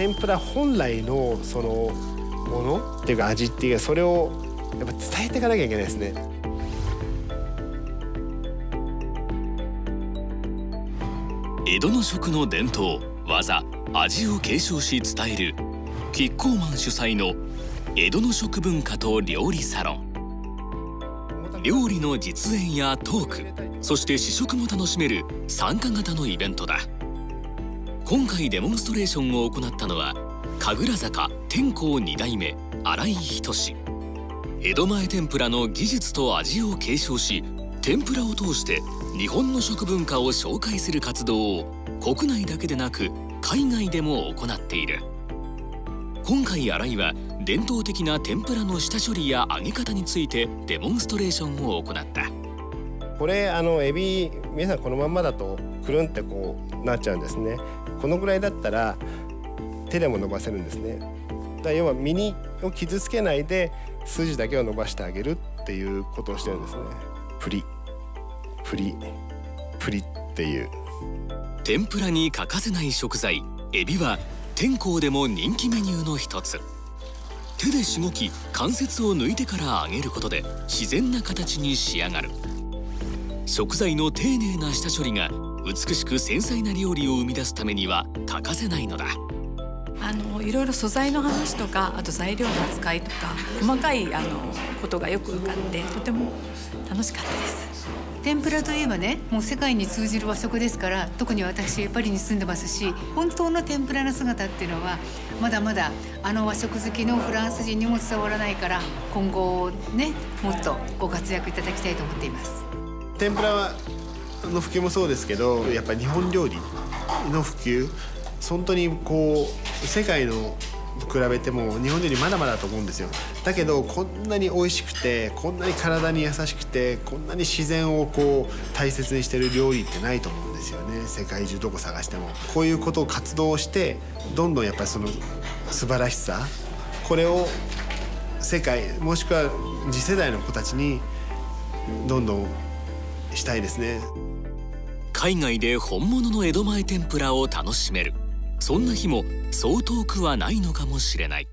天ぷら本来のそのものっていうか味っていうかそれをやっぱ伝えていかなきゃいけないですね。江戸の食の伝統技味を継承し伝えるキッコーマン主催の江戸の食文化と料理サロン料理の実演やトークそして試食も楽しめる参加型のイベントだ今回デモンストレーションを行ったのは神楽坂天功2代目新井仁江戸前天ぷらの技術と味を継承し天ぷらを通して日本の食文化を紹介する活動を国内だけでなく海外でも行っている。今回新井は伝統的な天ぷらの下処理や揚げ方についてデモンストレーションを行った。これあのエビ皆さんこのまんまだとくるんってこうなっちゃうんですね。このぐらいだったら手でも伸ばせるんですね。だ要は身を傷つけないで筋だけを伸ばしてあげるっていうことをしてるんですね。プリ。プリ。プリっていう。天ぷらに欠かせない食材。エビは天候でも人気メニューの一つ。手でしごき関節を抜いてから揚げることで自然な形に仕上がる。食材の丁寧な下処理が美しく繊細な料理を生み出すためには欠かせないのだ。あのいろいろ素材の話とかあと材料の扱いとか細かいあのことがよく浮かんでとても楽しかったです。天ぷらといえばねもう世界に通じる和食ですから特に私パリに住んでますし本当の天ぷらの姿っていうのはまだまだあの和食好きのフランス人にも伝わらないから今後ねもっとご活躍いただきたいと思っています天ぷらの普及もそうですけどやっぱ日本料理の普及本当にこう世界の比べても日本人にまだまだだと思うんですよ。だけどこんなに美味しくてこんなに体に優しくてこんなに自然をこう大切にしてる料理ってないと思うんですよね。世界中どこ探しても。こういうことを活動してどんどんやっぱりその素晴らしさこれを世界もしくは次世代の子たちにどんどんしたいですね。海外で本物の江戸前天ぷらを楽しめる。そんな日もそう遠くはないのかもしれない。